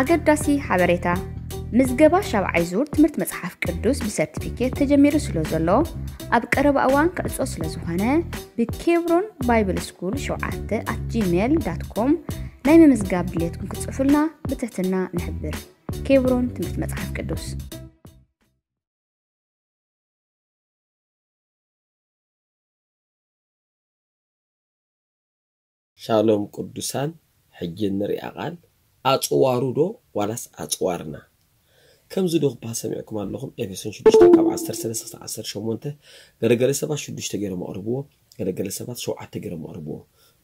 ኣገዳሲ ሓበሬታ ምዝገባ ሻብዓይ ዙር ትምህርቲ መፅሓፍ ቅዱስ ብሰርቲፊኬት ተጀሚሩ ስለ ዘሎ ኣብ ቀረባ እዋን ክዕፆ ስለ ዝኾነ ብኬብሮን ባይብል ስኩል 7 ኣት ጂሜል ዳት ኮም ናይ ምምዝጋብ ድሌትኩም ክትፅሑልና ብትሕትና ንሕብር። ኬብሮን ትምህርቲ መፅሓፍ ቅዱስ። ሻሎም ቅዱሳን ሕጂ ንሪኣ ቃል ኣፅዋሩ ዶ ዋላስ ኣፅዋርና ከምዚ ዶ ክበሃል ሰሚዕኩም ኣለኹም ኤፌሶን 6 ካብ 13 ክሳብ 18 ገለገለ ሰባት 6 ገይሮም ኣቕርብዎ ገለገለ ሰባት 7 ገይሮም ኣቕርብዎ።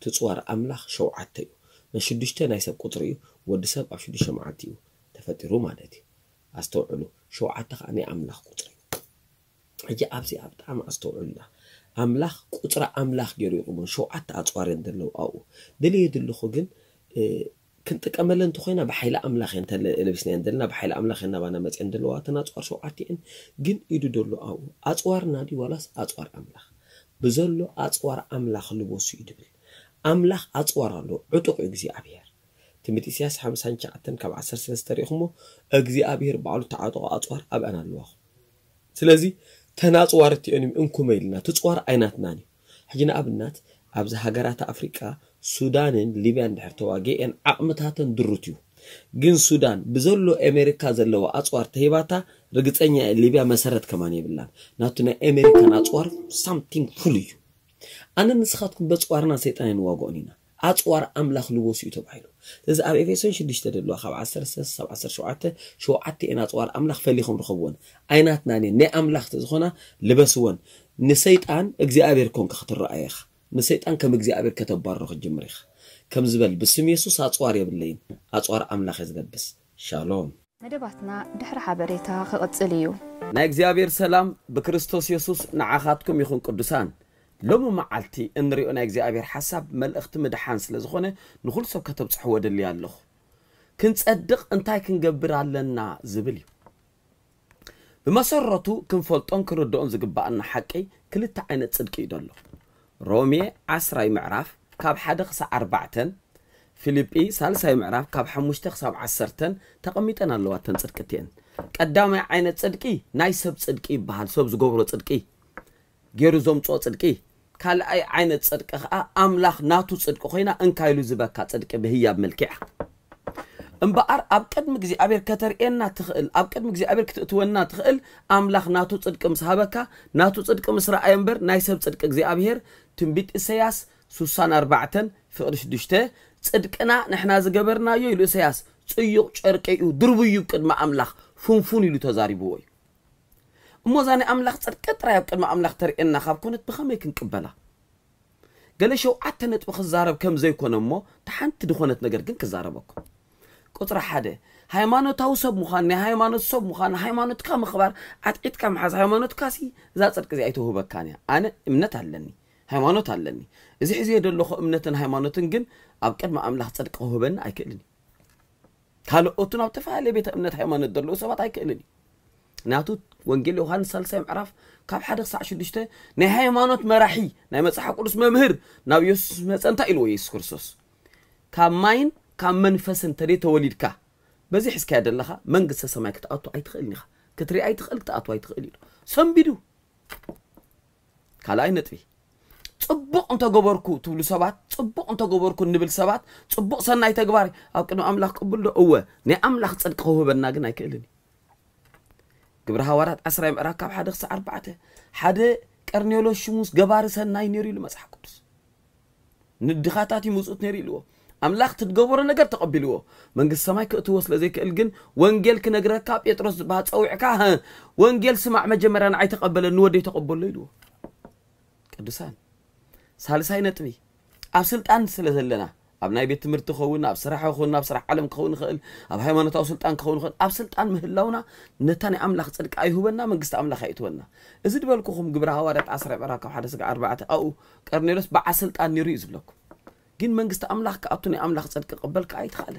ትፅዋር ኣምላኽ ሸውዓተ እዩ። ንሽዱሽተ ናይ ሰብ ቁፅሪ እዩ። ወዲ ሰብ ኣብ ሽዱሽተ መዓልቲ እዩ ተፈጢሩ ማለት እዩ። ኣስተውዕሉ። ሸውዓተ ከዓ ናይ ኣምላኽ ቁፅሪ እዩ። ሕጂ ኣብዚ ኣብ ብጣዕሚ ኣስተውዕሉና ኣምላኽ ቁፅሪ ኣምላኽ ገይሩ ይቕሙን ሸውዓተ ኣፅዋር እየን ዘለዉ ኣብኡ ደልየ ዘለኹ ግን ክንጥቀመለ እንተኮይና ብሓይሊ ኣምላኽ እየን ለቢስና እየን ዘለና ብሓይሊ ኣምላኽ እየን ናባና መፅአን ዘለዋ እተን ኣፅዋር ሸውዓተ እየን ግን ኢዱ ደሎ ኣብኡ ኣፅዋርና ዲ ዋላስ ኣፅዋር ኣምላኽ ብዘሎ ኣፅዋር ኣምላኽ ልበሱ እዩ ድብል ኣምላኽ ኣፅዋር ኣሎ ዕጡቕ እዩ እግዚኣብሔር ትምህርቲ ኢሳያስ 59 ካብ 13 ሪኢኹሞ እግዚኣብሔር ባዕሉ ተዓጠቑ ኣፅዋር ኣብአን ኣለዋኹም ስለዚ ተናፅዋር እትኦም እንኩመ ኢልና ትፅዋር ዓይናትናን እዩ ሕጂ ንኣብነት ኣብዚ ሃገራት ኣፍሪቃ ሱዳንን ሊብያን ድሕር ተዋጊአን ዓቕምታተን ድሩት እዩ። ግን ሱዳን ብዘሎ ኣሜሪካ ዘለዋ ኣፅዋር ተሂባታ ርግፀኛ ሊብያ መሰረት ከማን የብላን? ናቱ ናይ ኣሜሪካን ኣፅዋር ሳምቲንግ ፉል እዩ። ኣነ ንስኻትኩም በፅዋርና ሰይጣን ንዋግኦን ኢና። ኣፅዋር ኣምላኽ እዩ ተባሂሉ። ስለዚ ኣብ ኤፌሶን 6 ደለዋ ካብ 13 17 ሸውዓተ እየን ኣፅዋር ኣምላኽ ፈሊኹም ረኸብዎን ዓይናትና እኔን ናይ ኣምላኽ ዝኾና ልበስዎን። ንሰይጣን እግዚኣብሔር ኮንካ ክትረኣየ ኢኻ ንሰይጣን ከም እግዚኣብሔር ከተባርሮ ክጅምር ኢኻ ከም ዝበል ብስም የሱስ ኣፅዋር የብለይን ኣፅዋር ኣምላኽ እየ ዝለብስ ሻሎም መደባትና ድሕሪ ሓበሬታ ክቕፅል እዩ ናይ እግዚኣብሔር ሰላም ብክርስቶስ የሱስ ንዓኻትኩም ይኹን ቅዱሳን ሎሚ መዓልቲ እንሪኦ ናይ እግዚኣብሔር ሓሳብ መልእኽቲ ምድሓን ስለ ዝኾነ ንኩሉ ሰብ ከተብፅሕዎ ደልዩ ኣለኹ ክንፀድቕ እንታይ ክንገብር ኣለና ዝብል እዩ ብመሰረቱ ክንፈልጦን ክንርድኦን ዝግባአና ሓቂ ክልተ ዓይነት ፅድቂ እዩ ደሎ ሮሜ 10 ምዕራፍ ካብ 1 ክሳብ 4 ፊልጲ ሳልሳይ ምዕራፍ ካብ 5 ክሳብ 10 ተቐሚጠን ኣለዋ ተን ፅድቂ እትአን ቀዳማይ ዓይነት ፅድቂ ናይ ሰብ ፅድቂ ይበሃል። ሰብ ዝገብሮ ፅድቂ ገይሩ ዘምፅኦ ፅድቂ ካልኣይ ዓይነት ፅድቂ ከዓ ኣምላኽ ናቱ ፅድቂ ኮይና እንካይሉ ዝበካ ፅድቂ ብህያብ መልክዕ እምበኣር ኣብ ቅድሚ እግዚኣብሔር ከተርእየና ትኽእል ኣብ ቅድሚ እግዚኣብሔር ክትእትወና ትኽእል ኣምላኽ ናቱ ፅድቂ ምስ ሃበካ ናቱ ፅድቂ ምስ ረኣየ እምበር ናይ ሰብ ፅድቂ እግዚኣብሔር ትንቢት ኢሳያስ 64 ፍቅዲ 6 ፅድቅና ንሕና ዝገበርናዮ ኢሉ ኢሳያስ ፅዩቕ ጨርቂ እዩ ድርብዩ ቅድሚ ኣምላኽ ፉንፉን ኢሉ ተዛሪብዎ እዩ እሞ እዛ ናይ ኣምላኽ ፅድቂ ጥራይ ኣብ ቅድሚ ኣምላኽ ተርእየና ካብ ኮነት ብኸመይ ክንቅበላ ገለ ሸውዓተ ነጥቢ ክዛረብ ከም ዘይኮነ እሞ ተሓንቲ ድኾነት ነገር ግን ክዛረበኩም ቁፅሪ ሓደ ሃይማኖታዊ ሰብ ምዃን ናይ ሃይማኖት ሰብ ምዃን ሃይማኖትካ ምኽባር ዓጥቂትካ ምሓዝ ሃይማኖትካ ሲ እዛ ፅድቂ እዚኣ ኣይተውህበካን እያ ኣነ እምነት ኣለኒ ሃይማኖት ኣለኒ እዚ ሕዝዮ ደለኹ እምነትን ሃይማኖትን ግን ኣብ ቅድሚ ኣምላኽ ፅድቂ ክህበኒ ኣይክእልን ካልኦቱን ኣብ ተፈላለየ ቤተ እምነት ሃይማኖት ዘለዉ ሰባት ኣይክእልን እዩ ናቱ ወንጌል ዮሃንስ ሳልሳይ ምዕራፍ ካብ ሓደ ክሳዕ ሽዱሽተ ናይ ሃይማኖት መራሒ ናይ መፅሓፍ ቅዱስ መምህር ናብ የሱስ መፀ እንታይ ኢልዎ የሱስ ክርስቶስ ካብ ማይን ካብ መንፈስን ተደይ ተወሊድካ በዚ ሕዝካያ ዘለኻ መንግስተ ሰማይ ክትኣቱ ኣይትኽእልን ኢኻ ክትሪኣ ኣይትኽእል ክትኣቱ ኣይትኽእል እዩ ሰንቢዱ ካልኣይ ነጥቢ ፅቡቕ እንተገበርኩ ትብሉ ሰባት ፅቡቕ እንተገበርኩ ንብል ሰባት ፅቡቕ ሰናይ ተግባር ኣብ ቅድሚ ኣምላኽ ቅቡል ዶ እወ ናይ ኣምላኽ ፅድቂ ክህበና ግን ኣይክእልን እዩ ግብሪ ሃዋርያት 10 ምዕራፍ ካብ ሓደ ክሳብ ኣርባዕተ ሓደ ቀርኔሎስ ሽሙስ ገባሪ ሰናይ ነይሩ ኢሉ መፅሓፍ ቅዱስ ንድኻታት ይምፁት ነይሩ ኢልዎ ኣምላኽ ትትገበሮ ነገር ተቐቢልዎ መንግስቲ ሰማይ ክእትዎ ስለ ዘይክእል ግን ወንጌል ክነግረካ ጴጥሮስ ዝበሃል ፀዊዕካ ወንጌል ስማዕ መጀመርያ ንዓይ ተቐበለ ንወደይ ተቐበሎ ኢልዎ ቅዱሳን ሳልሳይ ነጥቢ ኣብ ስልጣን ስለ ዘለና ኣብ ናይ ቤት ትምህርቲ ክኸውን ኣብ ስራሕ ክኸውን ኣብ ስራሕ ዓለም ክኸውን ይኽእል ኣብ ሃይማኖታዊ ስልጣን ክኸውን ይኽእል ኣብ ስልጣን ምህላውና ነታ ናይ ኣምላኽ ፅድቂ ኣይህበና መንግስቲ ኣምላኽ ኣይእትወና እዚ ድበልኩኹም ግብሪ ሃዋርያት 10 ምዕራፍ ካብ ሓደ ስጋ 4 ኣብኡ ቀርኔሎስ በዓል ስልጣን ነይሩ እዩ ዝብለኩም ግን መንግስቲ ኣምላኽ ከኣቱ ናይ ኣምላኽ ፅድቂ ቅበልካ ኣይትኽእለ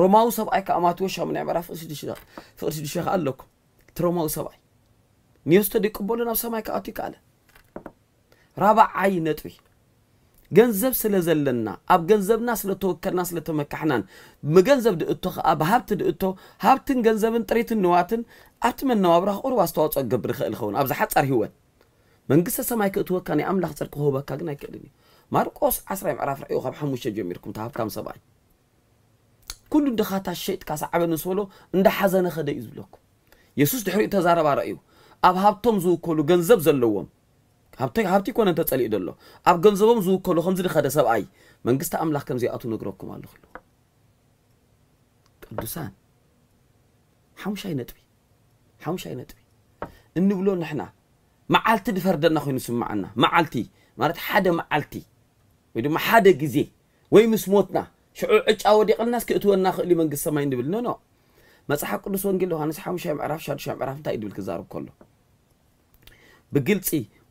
ሮማዊ ሰብኣይ ከዓ ማቴዎስ ሻሙናይ ምዕራፍ ፍቅዲ ሽዱሽተ ከዓ ኣለኩም እቲ ሮማዊ ሰብኣይ ኒዮስቶ ደይቅበሎ ናብ ሰማይ ከኣቱ ይከኣለ ራብዓይ ነጥቢ ገንዘብ ስለ ዘለና ኣብ ገንዘብና ስለ ተወከልና ስለ ተመካሕናን ብገንዘብ ድእቶ ከዓ ብሃብቲ ድእቶ ሃብትን ገንዘብን ጥሪትን ንዋትን ኣብቲ መነባብሮ ቁሩብ ኣስተዋፅኦ ክገብር ይኽእል ይኸውን ኣብ ዝሓፀር ሂወት መንግስተ ሰማይ ክእትወካ ናይ ኣምላኽ ፅድቂ ክህበካ ግን ኣይክእልን እዩ ማርቆስ 10 ምዕራፍ ራእዩ ካብ ሓሙሽተ ጀሚርኩም ተሃብታም ሰብኣይ ኩሉ ድኻታ ሸይጥካ ሰዓበ ንስበሎ እንዳሓዘነ ኸደ እዩ ዝብለኩም የሱስ ድሕሪኡ ተዛረባ ራእዩ ኣብ ሃብቶም ዝውከሉ ገንዘብ ዘለዎም ሃብቲ ኮነ ተፀሊኡ ደሎ ኣብ ገንዘቦም ዝውከሉ ከምዚ ድኸደ ሰብኣይ መንግስቲ ኣምላኽ ከምዚኣቱ ነግረኩም ኣለኹ ቅዱሳን ሓሙሻይ ነጥቢ ሓሙሻይ ነጥቢ እንብሎ ንሕና መዓልቲ ድፈርደና ኮይኑ ስማዓና መዓልቲ ማለት ሓደ መዓልቲ ወይ ድማ ሓደ ግዜ ወይ ምስ ሞትና ሽዑ ዕጫ ወዲቕልናስ ክእትወና ክእል መንግስቲ ሰማይ እንድብል ኖ ኖ መፅሓፍ ቅዱስ ወንጌል ዮሃንስ ሓሙሻይ ምዕራፍ ሻዱሻይ ምዕራፍ እንታይ ድብል ክዛርብ ከሎ ብግልፂ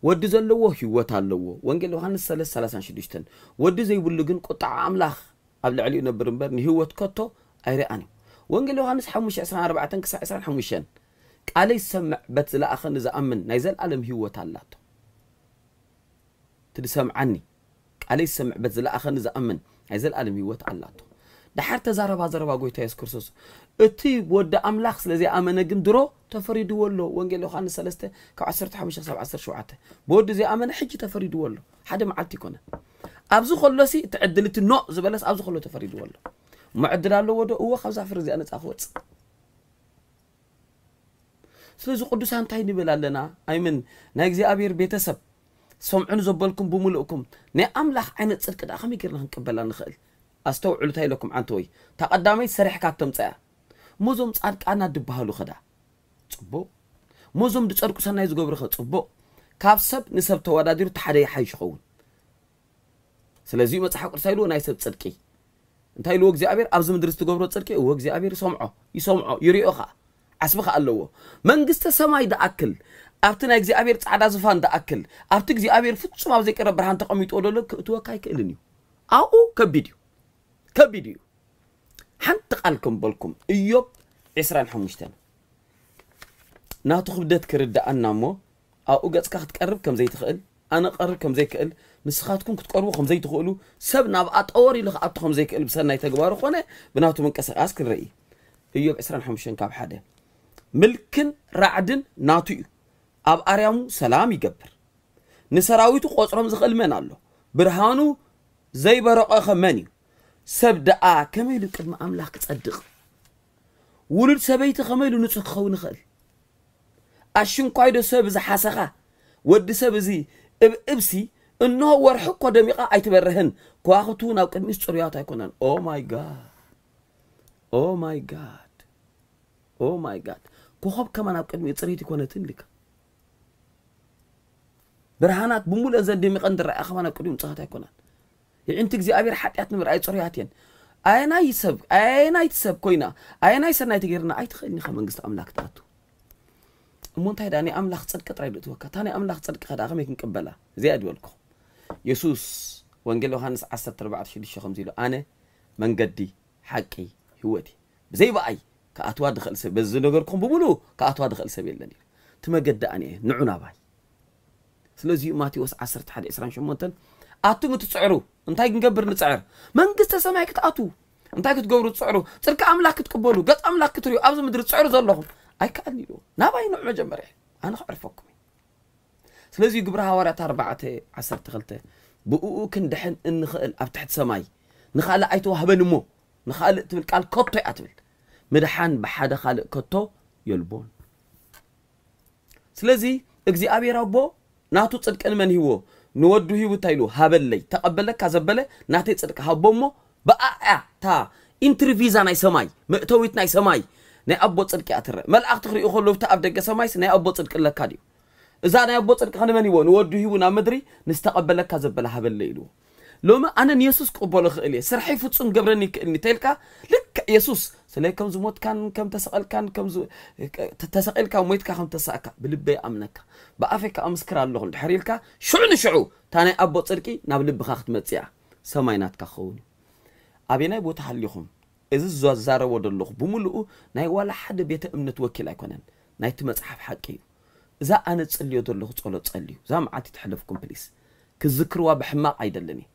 ወዲ ዘለዎ ህይወት ኣለዎ ወንጌል ዮሃንስ 336 ወዲ ዘይብሉ ግን ቁጣዕ ኣምላኽ ኣብ ልዕሊኡ ነብር እምበር ንህይወት ከቶ ኣይረኣን እዩ ወንጌል ዮሃንስ 524 ክሳብ 25 ቃለይ ዝሰምዕ በት ዝለኣኸኒ ዝኣምን ናይ ዘለኣለም ህይወት ኣላቶ ትድሰምዓኒ ቃለይ ዝሰምዕ በት ዝለኣኸኒ ዝኣምን ናይ ዘለኣለም ህይወት ኣላቶ ድሓር ተዛረባ ዘረባ ጎይታ የሱስ ክርስቶስ እቲ ወዲ ኣምላኽ ስለዘይኣመነ ግን ድሮ ተፈሪድዎ ኣሎ ወንጌል ዮሃንስ 3 ካብ 15 ክሳብ 17 ብወዲ ዘይኣመነ ሕጂ ተፈሪድዎ ኣሎ ሓደ መዓልቲ ይኮነን ኣብዚ ከሎሲ እቲ ዕድል እቲ ኖ ዝበለስ ኣብዚ ከሎ ተፈሪድዎ ኣሎ እሞ ዕድል ኣለዎ ዶ እዎ ካብዛ ፍሪ እዚኣ ነፃ ክወፅእ ስለዚ ቅዱሳን እንታይ ንብል ኣለና ኣይምን ናይ እግዚኣብሔር ቤተሰብ ሰምዑን ዘበልኩም ብምልእኩም ናይ ኣምላኽ ዓይነት ፅድቂ ዳ ከመይ ጌርና ክንቅበላ ንኽእል ኣስተውዕሉ እንታይ ኢለኩም ዓንቲ ወይ እታ ቀዳመይት ሰሪሕካ ተምፀያ ሞዞም ፃድቃና ድበሃሉ ኸዳ ፅቡቅ ሞዞም ድፀድቁ ሰናይ ዝገብሩ ኸ ፅቡቅ ካብ ሰብ ንሰብ ተወዳዲሩ እቲ ሓደ ይሓይሽ ይኸውን ስለዚ መፅሓፍ ቅዱስ ኢልዎ ናይ ሰብ ፅድቂ እንታይ ኢልዎ እግዚኣብሔር ኣብዚ ምድሪ ዝትገብሮ ፅድቂ እዎ እግዚኣብሔር ይሰምዖ ይሰምዖ ይርኦ ከዓ ዓስቢ ከዓ ኣለዎ መንግስተ ሰማይ ደኣክል ኣብቲ ናይ እግዚኣብሔር ፃዕዳ ዝፋን ደኣክል ኣብቲ እግዚኣብሔር ፍፁም ኣብ ዘይቀረ ብርሃን ተቐሚጥዎ ደሎ ክእትወካ ኣይክእልን እዩ ኣብኡ ከቢድ እዩ ከቢድ እዩ ሓንቲ ቃል ከምበልኩም እዮብ 25 ናቱ ክብደት ክርዳኣና እሞ ኣብኡ ገፅካ ክትቀርብ ከም ዘይትኽእል ኣነ ቀርብ ከም ዘይክእል ንስኻትኩም ክትቀርቡ ከም ዘይትኽእሉ ሰብ ናብኣ ጠወር ኢሉ ክኣቱ ከም ዘይክእል ብሰናይ ተግባሩ ኮነ ብናቱ ምንቅስቃስ ክንርኢ እዮብ 25 ካብ ሓደ ምልክን ራዕድን ናቱ እዩ أب أريامو سلام جبر نسراويتو قصرهم زخل من الله برهانو زي برقة خمانيو سبدأ آه كميلو كلمة أملاك تصدق ولد سبيت خميلو نتسخ خون خل أشون قايدو سب زي حسخة ود سب زي إب إبسي إنه ورحق دميقة أيتبرهن ناو وكلمة سريات يكونن أو ماي جاد أو ماي جاد أو ماي جاد كوخب كمان أبكر ميتصريتي كونتن لك ብርሃናት ብምሉአን ዘን ደሚቐን ዝረኣያ ከማ ናብ ቅድሚኡ ፅኻት ኣይኮነን ይዕንቲ እግዚኣብሔር ሓጢኣት ንምርኣይ ፅሩያት እየን ኣየናይ ሰብ ኣየናይቲ ሰብ ኮይና ኣየናይ ሰናይቲ ጌርና ኣይትኽእልኒ ኸ መንግስቲ ኣምላክ ትኣቱ እሞ እንታይ ዳ ናይ ኣምላኽ ፅድቂ ጥራይ ድእትወካ እታ ናይ ኣምላኽ ፅድቂ ከዳ ከመይ ክንቅበላ እዚኣ ድበልኩ የሱስ ወንጌል ዮሃንስ 14 ከምዚ ኢሉ ኣነ መንገዲ ሓቂ ህይወት እዩ ብዘይበኣይ ከኣትዋ ድኽእል ሰብ በዚ ነገርኩም ብምሉእ ከኣትዋ ድኽእል ሰብ የለን እዩ እቲ መገዲ ኣነ እየ ንዑ ናባይ ስለዚ ማቴዎስ 11 28 ኣቱም እትፅዕሩ እንታይ ክንገብር ንፅዕር መንግስተ ሰማይ ክትኣቱ እንታይ ክትገብሩ ትፅዕሩ ፅድቂ ኣምላክ ክትቅበሉ ገፅ ኣምላክ ክትርዩ ኣብዚ ምድሪ ትፅዕሩ ዘለኹም ኣይከኣልኒ ኢልዎ ናባይ ንዑ መጀመርያ ኣነ ክዕርፈኩም እዩ ስለዚ ግብሪ ሃዋርያት 4 12 ብእኡ ክንድሕን እንኽእል ኣብ ትሕቲ ሰማይ ንኻልእ ኣይተዋህበን እሞ ንኻልእ ትብል ቃል ከቶ እያ ትብል ምድሓን ብሓደ ካልእ ከቶ የልቦን ስለዚ እግዚኣብሔር ኣቦ ናቱ ፅድቂ ንመን ሂቦ ንወዱ ሂቡ እንታይ ኢሉ ሃበለይ ተቐበለካ ዘበለ ናተይ ፅድቂ ሃቦ እሞ ብኣያ እታ ኢንትርቪዛ ናይ ሰማይ ምእተዊት ናይ ሰማይ ናይ ኣቦ ፅድቂ እያ ትርአ መላእኽቲ ክሪኡ ከለዉ እቲ ኣብ ደገ ሰማይስ ናይ ኣቦ ፅድቂ ኣለካ ድዩ እዛ ናይ ኣቦ ፅድቂ ከንመን ሂቦ ንወዱ ሂቡ ናብ ምድሪ ንዝተቐበለካ ዘበለ ሃበለ ኢልዎ ሎሚ ኣነ ንየሱስ ክቕበሎ ክእል እየ ስርሐይ ፍፁም ገብረኒ ይክእልኒ ተይልካ ልክ የሱስ ስለይ ከም ዝሞትካን ከም ተሰቐልካን ተሰቒልካ ሞይትካ ከም ተሳእካ ብልበይ ኣምነካ ብኣፈይካ ኣምስክር ኣለኹ ድሕር ኢልካ ሽዑ ንሽዑ እታ ናይ ኣቦ ፅድቂ ናብ ልብኻ ክትመፅያ ሰማይ ናትካ ክኸውን ኣበናይ ቦታ ሃሊኹም እዚ ዝዛረቦ ዘለኹ ብምልኡ ናይ ዋላ ሓደ ቤተ እምነት ወኪል ኣይኮነን ናይቲ መፅሓፍ ሓቂ እዩ እዛ ኣነ ፅልዮ ዘለኹ ፀሎት ፀልዩ እዛ መዓልቲ ተሕለፍኩም ፕሊስ ክዝክርዋ ብሕማቕ ኣይደለን እየ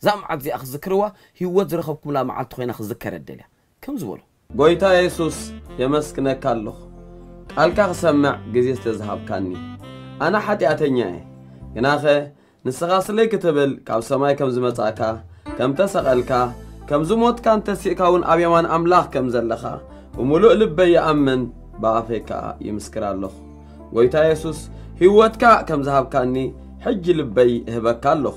እዛ መዓልቲ እዚኣ ክዝክርዋ ህይወት ዝረኸብኩምላ መዓልቲ ኮይና ክዝከር ኣደልያ ከም ዝበሉ ጎይታ የሱስ የመስክነካ ኣለኹ ቃልካ ክሰምዕ ግዜ ስለ ዝሃብካኒ ኣነ ሓጢኣተኛ እየ ግናኸ ንስኻ ስለይ ክትብል ካብ ሰማይ ከም ዝመጻእካ ከም ተሰቐልካ ከም ዝሞትካ እንተሲእካ እውን ኣብ የማን ኣምላኽ ከም ዘለኻ ብምሉእ ልበይ ይኣምን ብኣፈይ ከዓ ይምስክር ኣለኹ ጎይታ የሱስ ህይወትካ ከም ዝሃብካኒ ሕጂ ልበይ እህበካ ኣለኹ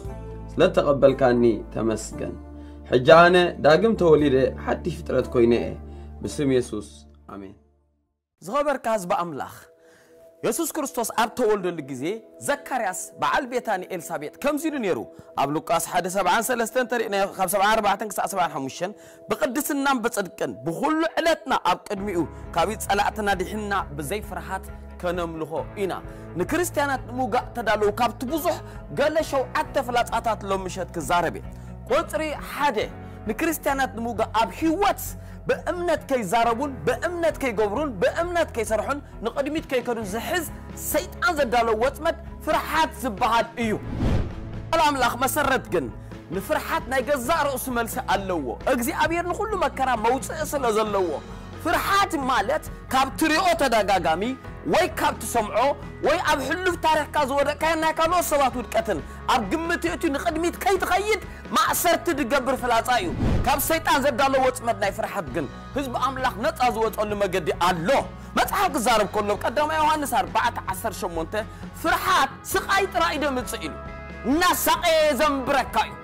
ስለ ተቐበልካኒ ተመስገን ሕጂ ኣነ ዳግም ተወሊደ ሓድሽ ፍጥረት ኮይነ። እየ ብስም የሱስ ኣሜን ዝኸበርካ ህዝቢ ኣምላኽ የሱስ ክርስቶስ ኣብ ተወልደሉ ግዜ ዘካርያስ በዓል ቤታኒ ኤልሳቤጥ ከምዚ ኢሉ ነይሩ ኣብ ሉቃስ 173 ተሪእና ካብ 74 ክሳብ 75 ብቅድስናን ብፅድቅን ብኩሉ ዕለትና ኣብ ቅድሚኡ ካብ ፀላእትና ድሕና ብዘይ ፍርሃት ከነምልኾ ኢና። ንክርስትያናት ንምውጋእ ተዳለዉ ካብቲ ብዙሕ ገለ ሸውዓተ ፍላፃታት ሎም ምሸት ክዛረብ እየ ቁፅሪ ሓደ ንክርስትያናት ንምውጋእ ኣብ ሂወት ብእምነት ከይዛረቡን ብእምነት ከይገብሩን ብእምነት ከይሰርሑን ንቅድሚት ከይከዱን ዝሕዝ ሰይጣን ዘዳለዎ ወፅመድ ፍርሓት ዝበሃል እዩ ቃል ኣምላኽ መሰረት ግን ንፍርሓት ናይ ገዛእ ርእሱ መልሲ ኣለዎ እግዚኣብሔር ንኩሉ መከራ መውፅእ ስለ ዘለዎ ፍርሓት ማለት ካብ ትሪኦ ተደጋጋሚ ወይ ካብ ትሰምዖ ወይ ኣብ ሕሉፍ ታሪክካ ዝወደቅካዮ ናይ ካልኦት ሰባት ውድቀትን ኣብ ግምት እትዩ ንቅድሚት ከይትኸይድ ማእሰርቲ ዝገብር ፍላፃ እዩ ካብ ሰይጣን ዘዳሎ ወፅመድ ናይ ፍርሓት ግን ህዝቢ ኣምላኽ ነፃ ዝወፀሉ መገዲ ኣሎ መፅሓፍ ክዛረብ ከሎ ቀዳማ ዮሃንስ 4 18 ፍርሓት ስቃይ ጥራይ ደምፅእ ኢሉ እናሳቀየ ዘንብረካ እዩ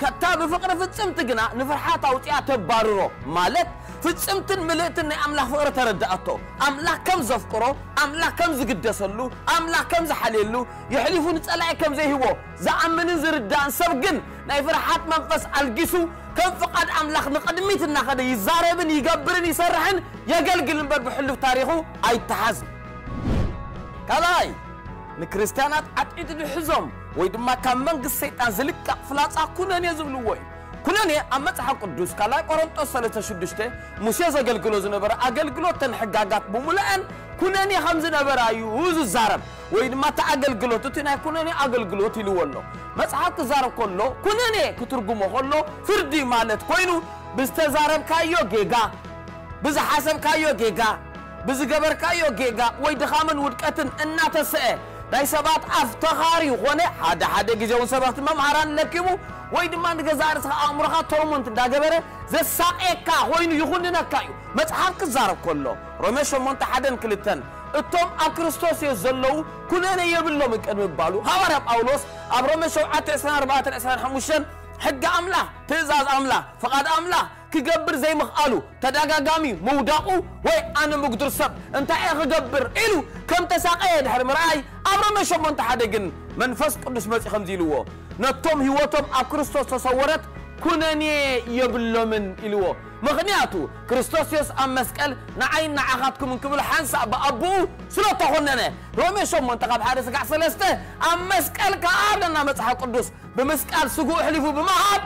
ከታ ብፍቅሪ ፍፅምቲ ግና ንፍርሓት ኣውፅያ ተባርሮ ማለት ፍፅምትን ምልእትን ናይ ኣምላኽ ፍቅሪ ተረዳእቶ ኣምላኽ ከም ዘፍቅሮ ኣምላኽ ከም ዝግደሰሉ ኣምላኽ ከም ዝሓልየሉ የሕሊፉ ንፀላኢ ከም ዘይህቦ ዝኣምንን ዝርዳእን ሰብ ግን ናይ ፍርሓት መንፈስ ኣልጊሱ ከም ፍቓድ ኣምላኽ ንቕድሚት እናኸደ ይዛረብን ይገብርን ይሰርሕን የገልግል እምበር ብሕሉፍ ታሪኹ ኣይተሓዝን። ካልኣይ ንክርስትያናት ዓጢጡ ድሕዞም ወይ ድማ ካብ መንግስቲ ሰይጣን ዝልቃቕ ፍላፃ ኩነኔ ዝብልዎ እዩ كنني أمت حق قدوس كلا قرنطس سنة شدشته موسى زقل قلو زنبرا أقل قلو تنحقاقات بملأن كنني خمس نبرا يوز الزارب وين ما تأقل قلو تتنا كنني أقل قلو تلولو مصحف زارب كله كنني كترجمه كله فردي مالت كوينو بستزارب كايو جيجا بز حسب كايو جيجا بز جبر كايو جيجا ويدخامن ودقتن الناتسئ ናይ ሰባት ኣፍ ተኻሪ ኮነ ሓደ ሓደ ግዜ እውን ሰባት መምሃራን ለኪቡ ወይ ድማ ንገዛ ርእስኻ ኣእምሮኻ ቶርሞንት እንዳገበረ ዘሳቀየካ ኮይኑ ይኹንነካ እዩ መፅሓፍ ክዛረብ ከሎ ሮሜ 8 ሓደን ክልተን እቶም ኣብ ክርስቶስ የሱ ዘለዉ ኩነነ የብሎም ቅድሚ ይባሉ ሃዋርያ ጳውሎስ ኣብ ሮሜ 7 24 25 ሕጊ ኣምላኽ ትእዛዝ ኣምላኽ ፍቓድ ኣምላኽ ክገብር ዘይምኽኣሉ ተደጋጋሚ ምውዳቑ ወይ ኣነ ምጉድር ሰብ እንታይ እየ ክገብር ኢሉ ከም ተሳቀየ ድሕሪ ምርኣይ ኣብ ሮሜ 8 ሓደ ግን መንፈስ ቅዱስ መፂ ከምዚ ኢልዎ ነቶም ህይወቶም ኣብ ክርስቶስ ተሰወረት ኩነኔ የብሎምን ኢልዎ ምክንያቱ ክርስቶስ የሱስ ኣብ መስቀል ንዓይን ንዓኻትኩምን ክብል ሓንሳእ ብኣቦኡ ስለ ተኾነነ ሮሜ 8 ካብ ሓደ ስጋዕ ሰለስተ ኣብ መስቀል ከዓ ኣለና መፅሓፍ ቅዱስ ብምስቃል ስጉኡ ሕሊፉ ብምሃብ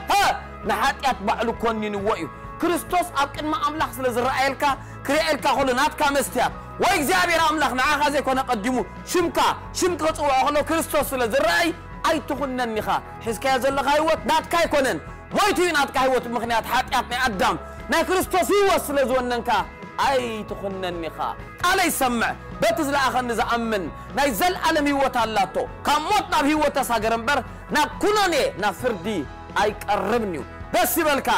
ንሓጢኣት ባዕሉ ኮኒንዎ እዩ ክርስቶስ ኣብ ቅድሚ ኣምላኽ ስለ ዝረኣየልካ ክርአየልካ ከሎ ናትካ መስትያት ወይ እግዚኣብሔር ኣምላኽ ንዓኻ ዘይኮነ ቀዲሙ ሽምካ ሽም ክፅውዖ ከሎ ክርስቶስ ስለ ዝረአይ ኣይትኹነን ኢኻ ሒዝካዮ ዘለካ ህይወት ናትካ ኣይኮነን ሞይቱ እዩ ናትካ ህይወት ምክንያት ሓጢኣት ናይ ኣዳም ናይ ክርስቶስ ህይወት ስለ ዝወነንካ ኣይትኹነን ኢኻ ቃለ ይሰምዕ በቲ ዝለኣኸኒ ዝኣምን ናይ ዘለኣለም ህይወት ኣላቶ ካብ ሞት ናብ ህይወት ተሳገር እምበር ናብ ኩነኔ ናብ ፍርዲ ኣይቀርብን እዩ ደስ ይበልካ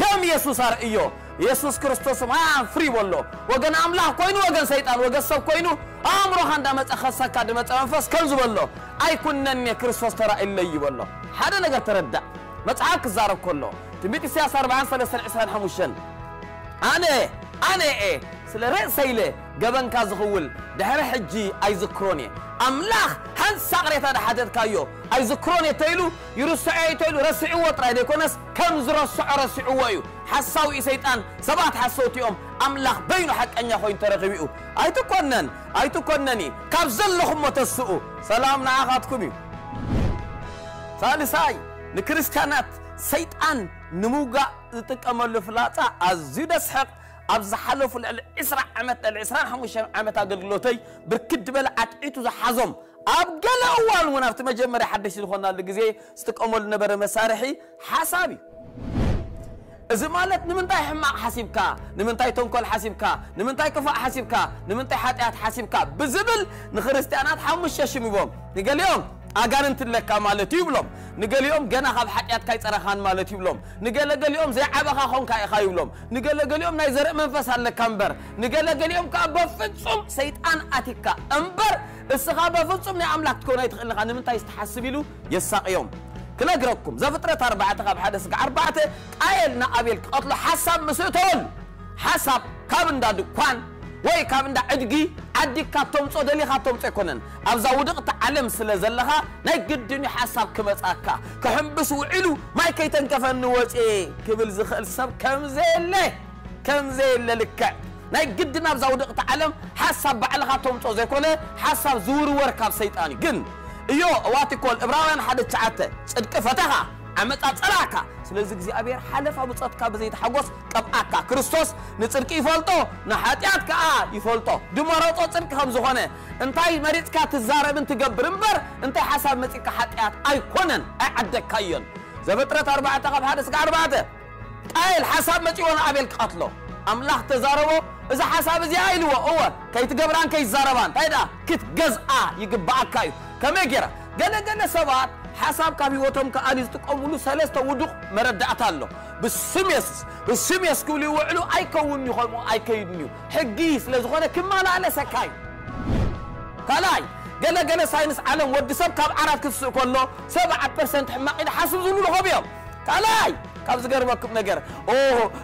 ደም ኢየሱስ ኣርእዮ ኢየሱስ ክርስቶስ ማያን ፍሪ በሎ። ወገን ኣምላኽ ኮይኑ ወገን ሰይጣን ወገን ሰብ ኮይኑ ኣእምሮኻ እንዳመፀ ከሰካ ድመፀ መንፈስ ከም ዝበሎ ኣይኩነኒ ክርስቶስ ተራእዩለይ ይበሎ ሓደ ነገር ተረዳእ መፅሓፍ ክዛረብ ከሎ። ትንቢት ኢሳያስ 4325 ኣነ ኣነ እየ سلا رأس إله جبن كازخول دهر حجي أيزكروني أملاخ هن سقريت هذا حدث كايو أيزكروني تيلو يرسعي تيلو رسعوا ترى ديكونس كم زرسع رسعوا يو حسوا إسيتان سبعة حسوت يوم أملاخ بينو حق أن يخوين ترغبيو أي تكونن أي تكونني كابزل لهم متسقو سلام نعاقاتكم ثالثاي نكريستيانات سيتان نموغا تتكمل فلاتا. أزيد سحق ኣብ ዝሓለፉ ልዕሊ 20 ዓመት ልዕሊ 25 ዓመት ኣገልግሎተይ ብርክት ዝበለ ዓጥዒቱ ዝሓዞም ኣብ ገለ እዋን እውን ኣብቲ መጀመርያ ሓደሽቲ ዝኾናሉ ግዜ ዝጥቀመሉ ነበረ መሳርሒ ሓሳብ እዩ እዚ ማለት ንምንታይ ሕማቕ ሓሲብካ ንምንታይ ተንኮል ሓሲብካ ንምንታይ ክፋእ ሓሲብካ ንምንታይ ሓጢኣት ሓሲብካ ብዝብል ንክርስቲያናት ሓሙሽተ ሽም ይቦም ንገሊኦም أجرنت تلك مالتي بلوم نقول يوم جنا خب حتيات كاي ترخان مالتي بلوم نقول نقول يوم زي عبا خون كاي خاي بلوم نقول قال يوم نيزر من فصل كمبر نقول نقول يوم كاب فتصم سيد أن أتيكا أمبر. السخابة فتسم نعملك تكون هاي تخلي خان. من تايس تحسبيلو يساق يوم كلا جركم زفترة أربعة خب حدث أربعة. قايل نقابل أطلع حسب مسؤول حسب كابن دادو كان ወይ ካብ እንዳ ዕድጊ ዓዲግካ ተምፆ ደሊኻ ተምፆ ኣይኮነን ኣብዛ ውድቕቲ ዓለም ስለ ዘለኻ ናይ ግድን ሓሳብ ክመፃካ ክሕምብስ ውዒሉ ማይ ከይተንከፈኒ ወፂ ክብል ዝኽእል ሰብ ከምዘየለ ከምዘየለ ልክዕ ናይ ግድን ኣብዛ ውድቕቲ ዓለም ሓሳብ ባዕልኻ ተምፆ ዘይኮነ ሓሳብ ዝውርወር ካብ ሰይጣን እዩ ግን እዮ እዋቲኮል ዕብራውያን ሓደ ትሽዓተ ጽድቂ ፈተኻ ዓመፃ ፀላእካ ስለዚ እግዚኣብሔር ሓለፋ ብፀትካ ብዘይተሓጎስ ቀብኣካ ክርስቶስ ንፅድቂ ይፈልጦ ንሓጢኣት ከዓ ይፈልጦ ድመረፆ ፅድቂ ከም ዝኾነ እንታይ መሪፅካ ትዛረብን ትገብር እምበር እንታይ ሓሳብ መፂካ ሓጢኣት ኣይኮነን ኣይዓደግካዮን ዘፍጥረት ኣርባዕተ ካብ ሓደ ስጋ ኣርባዕተ ቃየል ሓሳብ መፂዎ ንኣቤል ክቐትሎ ኣምላኽ ተዛረቦ እዚ ሓሳብ እዚኣ ኢልዎ እወ ከይትገብራን ከይዛረባን እንታይ ዳ ክትገዝኣ ይግባኣካ እዩ ከመይ ጌራ ገለገለ ሰባት حساب كابي وتم كأنيز تقبلوا ثلاثة ودق مردعت الله. بالسم يس بالسم يس كولي وعلو أي كون يخلو أي كيدنيو حجيس لزغنا كما لا على سكاي. كلاي. قال قال ساينس عالم ودي سب كاب عرف كسر كله. سبعة برسنت حماقين حسب زلوا لهم يوم كلاي. ካብ ዝገርመኩም ነገር ኦ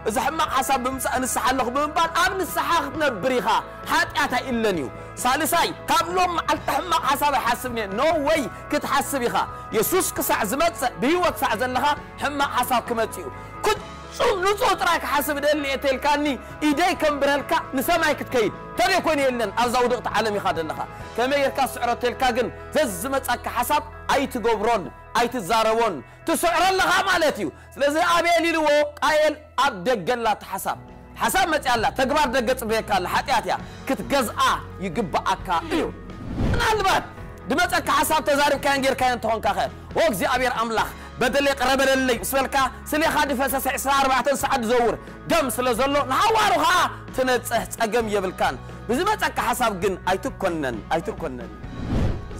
እዚ ሕማቕ ሓሳብ ብምምፃእ ንስሓ ኣለኹ ብምባል ኣብ ንስሓ ክትነብር ኢኻ ሓጢኣት ኣይእለን እዩ ሳልሳይ ካብ ሎም መዓልቲ ሕማቕ ሓሳብ ኣይሓስብ እኒአ ኖ ወይ ክትሓስብ ኢኻ የሱስ ክሳዕ ዝመፅእ ብሂወት ክሳዕ ዘለኻ ሕማቕ ሓሳብ ክመፅ እዩ ፍጹም ንጹህ ጥራይ ክሓስብ ደሊ እየ ተልካኒ ኢደይ ከምብረልካ ንሰማይ ክትከይድ ተደይ ኮይኑ የለን ኣብዛ ውድቕቲ ዓለም ኢኻ ዘለኻ ከመይ ጌርካ ስዕሮ ተልካ ግን ዘዝመፀካ ሓሳብ ኣይትገብሮን ኣይትዛረቦን ትስዕሮ ኣለኻ ማለት እዩ ስለዚ ኣቤል ኢልዎ ቃየል ኣብ ደገላ ሓሳብ ሓሳብ መፅያላ ተግባር ደገ ፅበየካ ኣላ ሓጢኣት እያ ክትገዝኣ ይግባኣካ እዩ ምናልባት ድመፀካ ሓሳብ ተዛሪብካዮን ጌርካዮ እንተኾንካ ኸ ኦ እግዚኣብሔር ኣምላኽ በደለይ ቀረበለለይ ምስ በልካ ስለኻ ድፈሰሰ 24 ሰዓት ዝዘውር ደም ስለ ዘሎ ንሃዋሩ ከዓ ትነፅህ ፀገም የብልካን ብዝመፀካ ሓሳብ ግን ኣይትኮነን ኣይትኮነን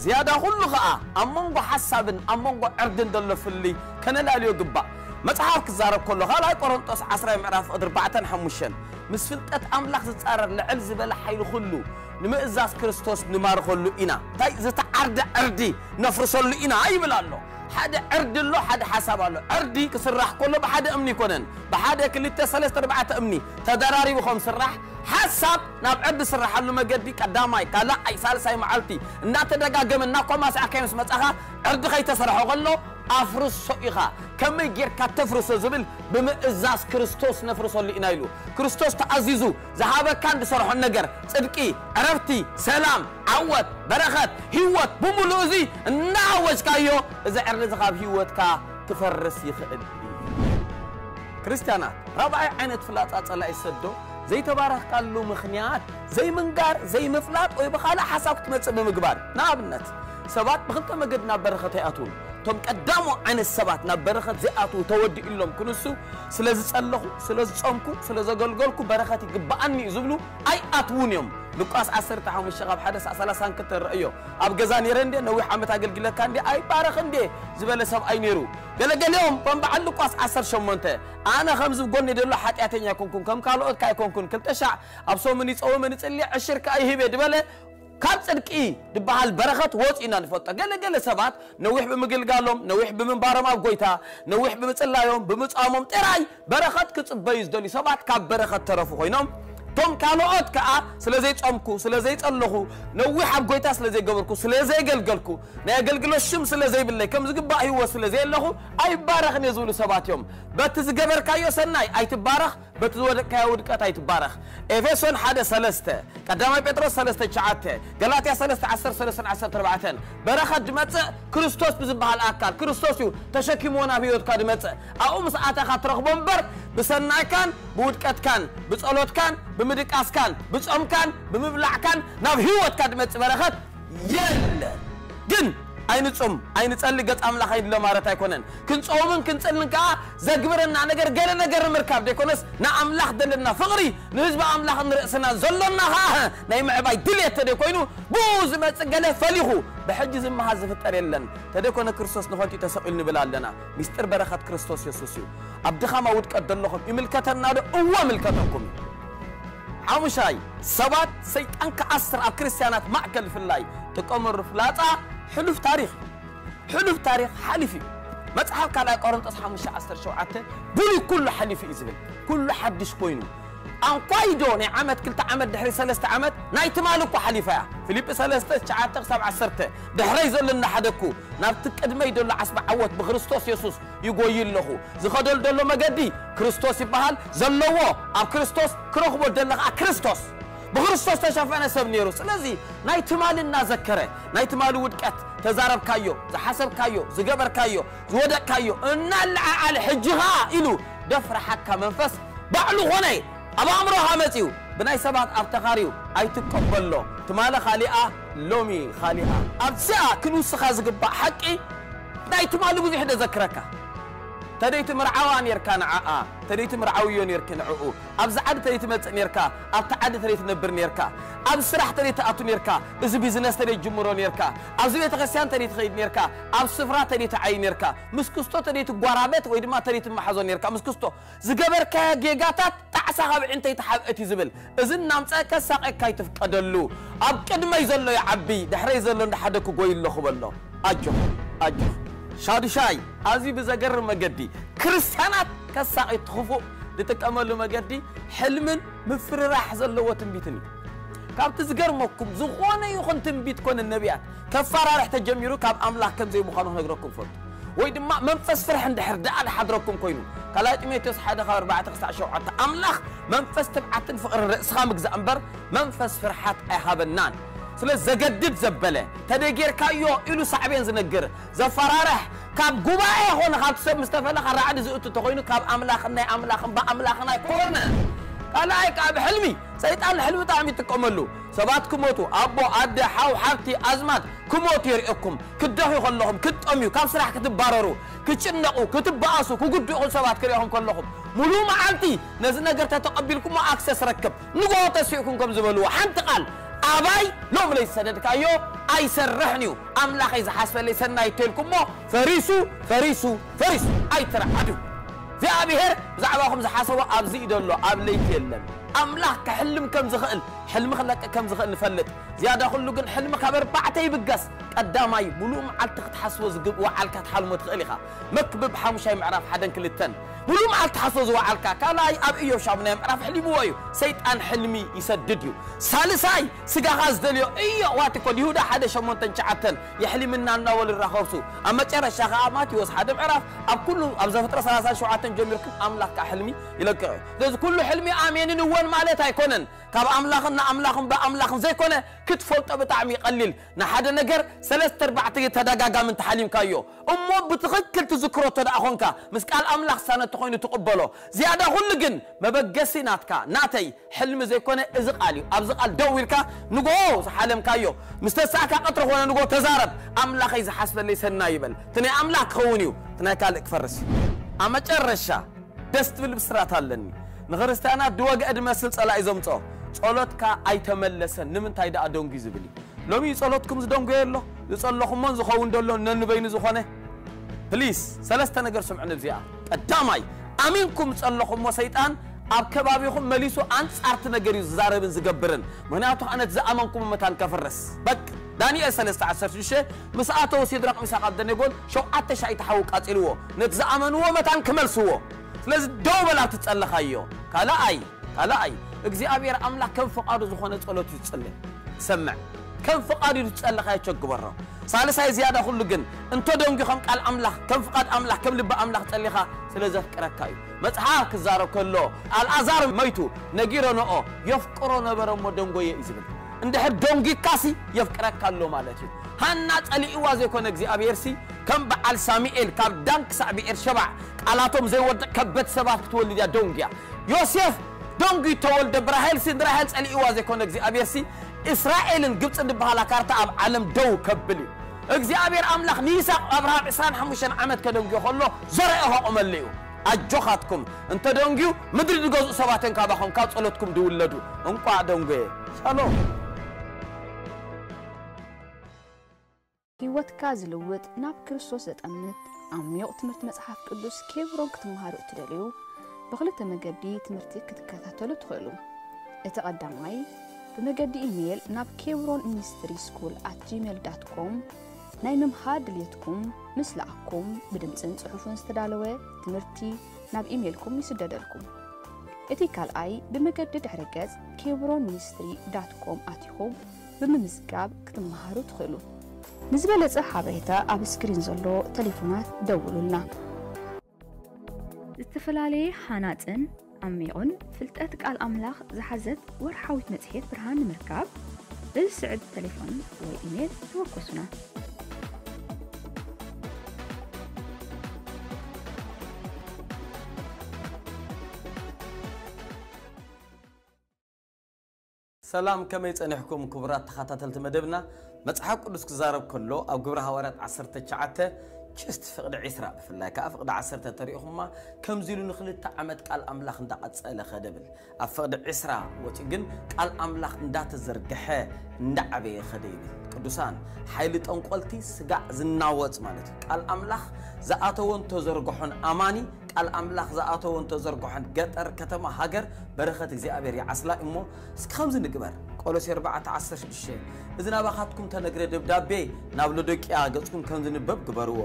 زيادة كله خاء. أمّن حسابن أمّن عرض دل في اللي كان لا ليه جبّا متحاف كزارب كله. خلا كورنثوس عشرة معرف أربعة حمشن مسفلتة أملاخ تتقرر نعل زبالة حيل خلو. نمئزاز كريستوس نمار خلو إنا. تاي زت عرض عرضي نفرسلو إنا. أي ملالو حد أرد له حد حسب له أردي كسرح كله بحد أمني كونن. بحد كل التسلس أربعة أمني. تدراري بخمس سرح. حسب. نعم، ناب أبس الرحل ما جدي كداماي كلا أي سال ساي معلتي. نات دقا جم ناكو ما سأكين اسمه أخا عرض خي تسرح وقلو أفرس سوئها كم يجير كتفرس زبل بمئزاز كريستوس نفرس اللي إنايلو. كريستوس تعزيزو. زهابة كان بسرح النجر صدقي عرفتي سلام عوت برخت هيوت بمولوزي ناوج كايو. إذا عرض خاب هيوت كا كفرس يخدي كريستيانات رابع عينت فلات أطلع يسدو ዘይተባረኽካሉ ምኽንያት ዘይምንጋር ዘይምፍላጥ ወይ ብካልእ ሓሳብ ክትመፅእ ብምግባር ንኣብነት ሰባት ብክልተ መገዲ ናብ تم قدامو عن السبات نبرخت زئاتو تودي إلهم كنسو سلازي تسألخو سلازي تسأمكو سلازي قلقلكو برخاتي قبأني زبلو أي أتون لقاس عصر تحوم الشغاب حدث أسلاسان كتر رأيو أب قزاني رندي نوي حامتا قلقلك كان دي أي بارخن دي سب أي نيرو قلقل يوم بمبعل لقاس عصر شمونته أنا خمس قلني دلو حتى أتن يكون كم كالو أتكا يكون كم تشع أبسو منيس أو منيس اللي عشر كأي هبه دبالة ካብ ፅድቂ ድበሃል በረኸት ወፂና ንፈልጦ ገለገለ ሰባት ነዊሕ ብምግልጋሎም ነዊሕ ብምንባሮም ኣብ ጎይታ ነዊሕ ብምፅላዮም ብምፃሞም ጥራይ በረኸት ክፅበዩ ዝደልዩ ሰባት ካብ በረኸት ተረፉ ኮይኖም እቶም ካልኦት ከዓ ስለ ዘይፀምኩ ስለ ዘይፀለኹ ነዊሕ ኣብ ጎይታ ስለ ዘይገበርኩ ስለ ዘይገልገልኩ ናይ ኣገልግሎት ሽም ስለ ዘይብለይ ከም ዝግባእ ህይወት ስለ ዘየለኹ ኣይባረኽን እየ ዝብሉ ሰባት እዮም በቲ ዝገበርካዮ ሰናይ ኣይትባረኽ بتزودك ودك تايتبارخ إفسون حدا سلستة قدام بطرس سلستة شعاتة قلاتيا سلستة عشر سلستة عشر تربعتن برخة دمتة كريستوس بزبها الأكل كريستوس يو تشكي مونا بيوت كدمتة أقوم ساعتها خطرخ بمبر بسناي كان بودكت كان بصلوت كان بمدقاس كان بصوم كان بمبلع كان ناب هيوت كدمتة برخة يل جن ኣይንጹም ኣይንጸሊ ገጽ ኣምላኽ ይድሎ ማለት ኣይኮነን ክንጾምን ክንጽልን ከዓ ዘግብረና ነገር ገለ ነገር ምርካብ ደይኮነስ ንኣምላኽ ዘለና ፍቕሪ ንህዝቢ ኣምላኽ ንርእስና ዘሎና ከዓ ናይ ምዕባይ ድልየት ተደ ኮይኑ ብኡ ዝመጽእ ገለ ፈሊኹ ብሕጂ ዝመሃዝ ዝፍጠር የለን ተደይኮነ ክርስቶስ ንኸንቲኡ ተሰቂሉ ንብል ኣለና ምስጢር በረኸት ክርስቶስ የሱስ እዩ ኣብ ድኻማ ውድቀት ዘለኹም ይምልከተና ዶ እወ ምልከተኩም እዩ ሓሙሻይ ሰባት ሰይጣን ክዓስር ኣብ ክርስትያናት ማእከል ፍላይ ጥቀመሩ ፍላፃ حلف تاريخ. حلف تاريخ حلفي ما تحالك على قرن تصحى مش عسر شوعته. بلي كل حلفي إزبل. كل حدش كوينو. أن قايدوني عمد كل تعمد دحري سلسة عمد. نايت مالك حليفة. فيليب سلسة شعاتك سبع سرته دحري لنا حدكو نابتك أدمي دول عصب عوت بخريستوس يسوس. يقوي له زخدل ما جدي كريستوس يبهال زلوه. أب كريستوس كرخبو دلغ كريستوس بخرسوس تشافنا سب نيروس سلازي نايت مال النازكره نايت مال ودكت تزارب كايو زحسب كايو زغبر كايو زودق كايو ان الله على حجها ألو دفر حكا منفس بعلو غني ابا عمرو حمتيو بناي سبات ابتخاريو اي تقبلو تمال خالئه لومي خالئه ابسا كنوس خازغبا حقي ناي تمال بزح ذكرك ተደይቲ ምርዓዋ ነርካ ንዓኣ ተደይቲ ምርዓውዮ ነርክ ንዕኡ ኣብዚ ዓዲ ተደይቲ መፅእ ነርካ ኣብቲ ዓዲ ተደይቲ ነብር ነርካ ኣብ ስራሕ ተደይቲ ኣቱ ነርካ እዚ ቢዝነስ ተደይቲ ጅምሮ ነርካ ኣብዚ ቤተ ክርስቲያን ተደይቲ ኸይድ ነርካ ኣብ ስፍራ ተደይቲ ዓይ ነርካ ምስ ክስቶ ተደይቲ ጓራበት ወይ ድማ ተደይቲ መሓዞ ነርካ ምስ ክስቶ ዝገበርካዮ ጌጋታት ጣዕሳ ካብ ዕንተይ ተሓብአት እዩ ዝብል እዚ እናምፀአ ከሳቐካ ይትፍቀደሉ ኣብ ቅድመይ ዘሎ ይዓቢ ድሕረይ ዘሎ እንዳሓደ ክጎይ ኣለኹ በሎ ኣጆ شادشاي أزي بزجر مجدي كريستيانات كساعي تخفو لتكملوا مجدي حلم مفرر أحزن لو تنبيتني كاب تزجر مكم زخونة يخون تنبيت كون النبيات كفارة رح تجميرو كاب أملاك كم زي مخانو نجركم فرد ويد ما منفس فرح عند حردا على حضركم كوينو كلات ميتوس حدا خبر بعد تقطع شوعة أملاخ منفس تبعتن فقر الرئيس خامك زأمبر منفس فرحات أهاب النان سلا زجدب زبله تدقير كايو إلو صعبين زنقر زفرارح كاب قبائي هون خاب سب مستفلا خرعد زئت تقولين كاب أملاخنا أملاخنا بأملاخنا كورنا أنا هيك أب حلمي سيطان حلمي طعمي تكملو سبات كموتو أبو أدي حاو حبتي أزمات كموتو يرئكم كدهو يخلهم كتأميو كاب سلاح كتباررو كتشنقو كتبأسو كقدو سبات كريهم كلهم ملو معالتي نزل نقر تتقبلكم أكسس ركب نقوة تسفيقكم كم زبلوا حمت قال ኣባይ ሎም ለይሰደድካዮ ኣይሰርሕን እዩ ኣምላኸይ ዝሓስበለይ ሰናይ ተልኩም ሞ ፈሪሱ ፈሪሱ ፈሪሱ ኣይትረዓዱ እግዚኣብሔር ብዛዕባኹም ዝሓሰቦ ኣብዚ እዩ ደሎ ኣብ ለይቲ የለን ኣምላኽ ክሕልም ከም ዝኽእል ሕልሚ ክለቅቕ ከም ዝኽእል ንፈልጥ ዝያዳ ኩሉ ግን ሕልሚ ካብ ኣርባዕተ ይብገስ ቀዳማይ ሙሉእ መዓልቲ ክትሓስቦ ዝወዓልካ ትሓልሞ ትኽእል ኢኻ መክብብ ሓሙሻይ ምዕራፍ ሓደን ክልተን ولو ما تحفظوا عالكا أي أب إيو شامنام رف حلمو أيو سيد أن حلمي يسدديو سالساي. سجا غاز دليو. إيو. واتكو اليهودا حدا شمون تنشعتن يحلم إن أنا ولا الرخوسو أما ترى شغامات يوس حدا عرف أب كله أب زفترة سلاسة شعاتن جمركم أملاك حلمي يلوك دوز كل حلمي آمين وان مالتا يكونن. كاب أملاخنا با بأملاخن زي كونه. فولتا بتعمي قليل. نا نحدا نجر سلست أربعة تدقا من تحليم كايو. أمو بتغكل تذكرو تدا اخونكا مسكال املاك سنة ኮይኑ ትቕበሎ ዝያዳ ኩሉ ግን መበገሲ ናትካ ናተይ ሕልሚ ዘይኮነ እዚ ቃል እዩ ኣብዚ ቃል ደው ኢልካ ንግሆ ዝሓለምካዮ ምስ ተሳእካ ቀትሪ ኮነ ንግሆ ተዛረብ ኣምላኸይ ዝሓስበለይ ሰና ይበል እቲ ናይ ኣምላኽ ክኸውን እዩ እቲ ናይ ካልእ ክፈርስ እዩ ኣብ መጨረሻ ደስ ትብል ብስራት ኣለኒ ንክርስቲያናት ድወግአ ድመስል ፀላ እዩ ዘምፅኦ ጸሎትካ ኣይተመለሰን ንምንታይ ደኣ ደንጉ ዝብል እዩ ሎሚ ጸሎትኩም ዝደንጉዮ ኣሎ ዝጸለኹሞን ዝኸውን ደሎ ነንበይኑ ዝኾነ ፕሊስ ሰለስተ ነገር ስምዑን እዚኣ ቀዳማይ ኣሚንኩም ጸለኹሞ ሰይጣን ኣብ ከባቢኹም መሊሱ ኣንጻርቲ ነገር እዩ ዝዛረብን ዝገብርን ምክንያቱ ኣነት ዝኣመንኩም መታን ከፍርስ በቅ ዳንኤል 316 ምስ ኣተው ሲድራቅ ሚሳቅ ኣብደኔጎን ሸውዓተ ሻይ ተሓው ቃፂልዎ ነቲ ዝኣመንዎ መታን ክመልስዎ ስለዚ ደው በላ ትጸለኻዮ ካልኣይ ካልኣይ እግዚኣብሔር ኣምላኽ ከም ፍቓዱ ዝኾነ ጸሎት እዩ ዝጽልይ ሰምዕ ከም ፍቓዱ እዩ ዝጸለኻዮ ቸግበሮ ሳልሳይ ዝያዳ ኩሉ ግን እንተ ደንጊ ከም ቃል ኣምላኽ ከም ፍቓድ ኣምላኽ ከም ልቢ ኣምላኽ ጸሊኻ ስለ ዘፍቅረካ እዩ መፅሓፍ ክዛረብ ከሎ ኣልኣዛር መይቱ ነጊሮ ነኦ የፍቅሮ ነበረ እሞ ደንጎየ እዩ ዝብል እንድሕር ደንጊካሲ የፍቅረካ ኣሎ ማለት እዩ ሃና ጸሊእዋ ዘይኮነ እግዚኣብሔርሲ ከም በዓል ሳሙኤል ካብ ዳን ክሳዕ ብኤር ሸባዕ ቃላቶም ዘይወድቕ ከበድ ሰባት ክትወልድ እያ ደንጊያ ዮሴፍ ደንጊ ተወልደ ብራሄል ሲ ንራሄል ጸሊእዋ ዘይኮነ እግዚኣብሔርሲ እስራኤልን ግብፂ እንድበሃላ ካርታ ኣብ ዓለም ደው ከብል እዩ እግዚኣብሔር ኣምላኽ ንይስቅ ኣብርሃም 25 ዓመት ከደንግዮ ከሎ ዘርአ ኸቆመሉ እዩ ኣጆኻትኩም እንተ ደንግዩ ምድሪ ድገዝኡ ሰባት እዮም ካባኹም ካብ ጸሎትኩም ድውለዱ እንቋዕ ደንጎየ ሻሎም ህይወትካ ዝልውጥ ናብ ክርስቶስ ዘጠምት ዓሚቕ ትምህርቲ መጽሓፍ ቅዱስ ኬብሮን ክትመሃሩ እትደልዩ ብክልተ መገዲ ትምህርቲ ክትከታተሉ ትኽእሉ እቲ ቀዳማይ ብመገዲ ኢሜይል ናብ ኬብሮን ሚኒስትሪ ስኩል ኣት ጂሜል ዳት ኮም ናይ ምምሃር ድልየትኩም ምስ ለኣኩም ብድምፅን ጽሑፍን ዝተዳለወ ትምህርቲ ናብ ኢሜይልኩም ይስደደልኩም እቲ ካልኣይ ብመገዲ ድሕረ ገጽ ኬብሮን ሚኒስትሪ ዳት ኮም ኣትኹም ብምምዝጋብ ክትመሃሩ ትኽእሉ ንዝበለጸ ሓበሬታ ኣብ ስክሪን ዘሎ ቴሌፎናት ደውሉልና ዝተፈላለየ ሓናፅን ዓሚቑን ፍልጠት ቃል ኣምላኽ ዝሓዘት ወርሓዊት መጽሔት ብርሃን ንምርካብ ብዝስዕብ ቴሌፎን ወይ ኢሜል ተወከሱና ሰላም ከመይ ፀኒሕኩም ክቡራት ተኸታተልቲ መደብና መፅሓፍ ቅዱስ ክዛረብ ከሎ ኣብ ግብሪ ሃዋርያት 19 ችስት ፍቕዲ ዒስራ ብፍላይ ከዓ ፍቕዲ 10 ተሪኢኹምማ ከምዚ ኢሉ ንክልተ ዓመት ቃል ኣምላኽ እንዳቐፀለ ኸደብል ኣብ ፍቕዲ ዒስራ ወፂ ግን ቃል ኣምላኽ እንዳተዘርግሐ እንዳዓበየ ኸደ ይብል ቅዱሳን ሓይሊ ጠንቆልቲ ስጋዕ ዝናወፅ ማለት እዩ ቃል ኣምላኽ ዝኣተወን ተዘርግሖን ኣማኒ ቃል ኣምላኽ ዝኣተወን ተዘርግሖን ገጠር ከተማ ሃገር በረኸት እግዚኣብሔር ይዓስላ እሞ እስኪ ከምዚ ንግበር ቆሎሴ 416 እዚ ናባኻትኩም ተነግረ ደብዳቤ ናብ ሎዶቅያ ገጽኩም ከም ዝንበብ ግበርዎ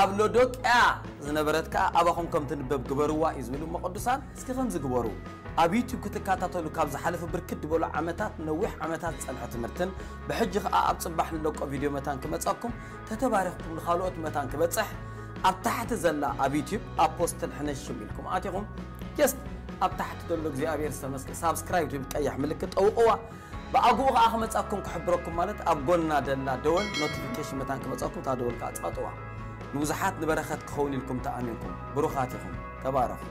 ኣብ ሎዶቅያ ዝነበረት ከዓ ኣባኹም ከም ትንበብ ግበርዋ እዩ ዝብል እሞ ቅዱሳን እስኪ ከምዚ ግበሩ ኣብ ዩቲብ ክትከታተሉ ካብ ዝሓለፈ ብርክት ዝበሉ ዓመታት ነዊሕ ዓመታት ዝፀንሐ ትምህርትን ብሕጂ ከዓ ኣብ ፅባሕ ንለቆ ቪድዮ መታን ክመፀኩም ተተባሪኽኩም ንካልኦት መታን ክበፅሕ ኣብ ታሕቲ ዘላ ኣብ ዩቲብ ኣብ ፖስተል ሕነሽም ኢልኩም ኣትኹም ጀስት ኣብ ታሕቲ ዘሎ እግዚኣብሔር ዝተመስገ ሳብስክራይብ ትብል ቀያሕ ምልክት ጠውቕዋ ብኣግኡ ከዓ ክመፃኩም ክሕብረኩም ማለት ኣብ ጎና ደላ ደወል ኖቲፊኬሽን መታን ክመፀኩም እታ ደወል ከዓ ፀጥዋ ንብዙሓት ንበረኸት ክኸውን ኢልኩም ተኣሚንኩም ብሩኻት ኢኹም ተባረኹ